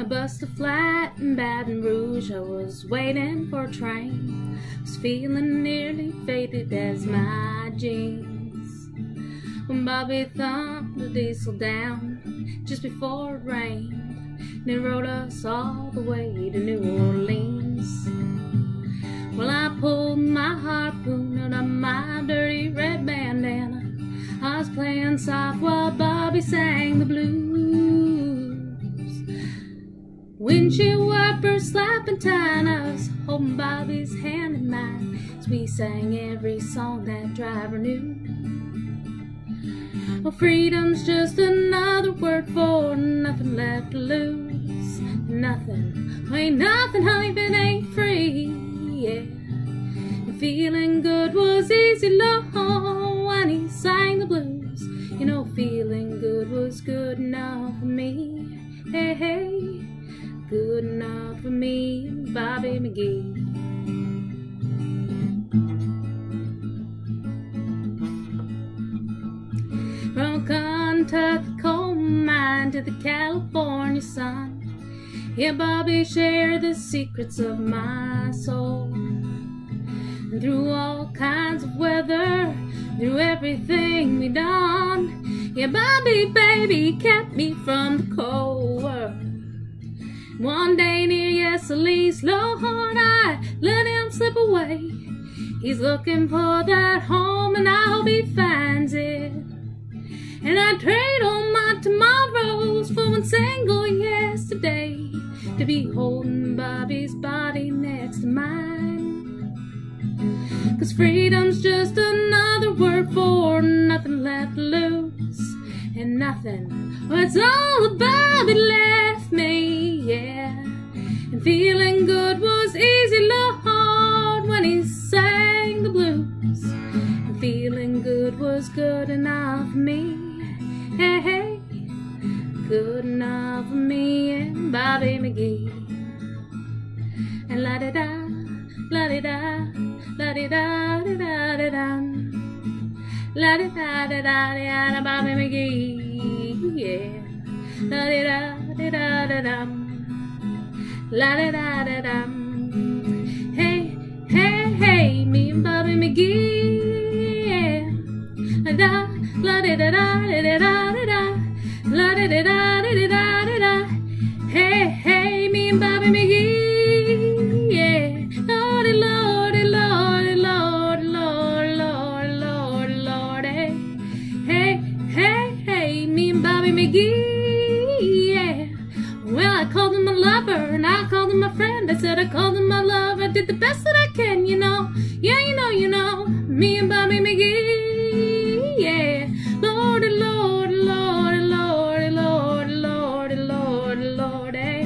I bust a flat in Baton Rouge. I was waiting for a train. Was feeling nearly faded as my jeans. When Bobby thumped the diesel down just before it rained. And it rode us all the way to New Orleans. Well, I pulled my harpoon out of my dirty red bandana. I was playing soft while Bobby sang the blues. Windshield wipers slapping time. I was holding Bobby's hand in mine as we sang every song that driver knew. Well, freedom's just another word for nothing left to lose. Nothing, ain't nothing, honey, if ain't free. Yeah. And feeling good was easy, Lord, when he sang the blues. You know, feeling good was good enough for me. Hey, hey, good enough for me, and Bobby McGee. From Kentucky coal mine to the California sun. Yeah, Bobby shared the secrets of my soul. And through all kinds of weather, through everything we done. Yeah, Bobby, baby, kept me from the cold world. One day near Salinas Lord, I let him slip away. He's looking for that home, and I hope he finds it. And I trade all my tomorrows for one single yesterday to be holding Bobby's body next to mine. Cause freedom's just another word for nothing left to lose and nothing. Well, it's all about me, yeah. And feeling good was easy, Lord, when he sang the blues. And feeling good was good enough for me. Hey, hey, good enough for me and Bobby McGee. And la da da, la da da, la da da da da da da. La da da da da da da Bobby McGee, yeah. La La da da da da. Hey, hey, hey, me and Bobby McGee, yeah. Da, la da da da da da da da. La da da da da da da da. Hey, hey, me and Bobby McGee. Lordy, Lordy, Lordy, Lordy, Lordy, Lordy, Lordy, Lordy. Hey, hey, hey, me and Bobby McGee, and I called him my friend. I said I called him my love. I did the best that I can, you know. Yeah, you know, you know. Me and Bobby McGee, yeah. Lord, Lord, Lord, Lord, Lord, Lord, Lord, Lord, hey,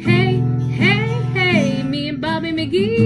hey, hey, hey. Me and Bobby McGee.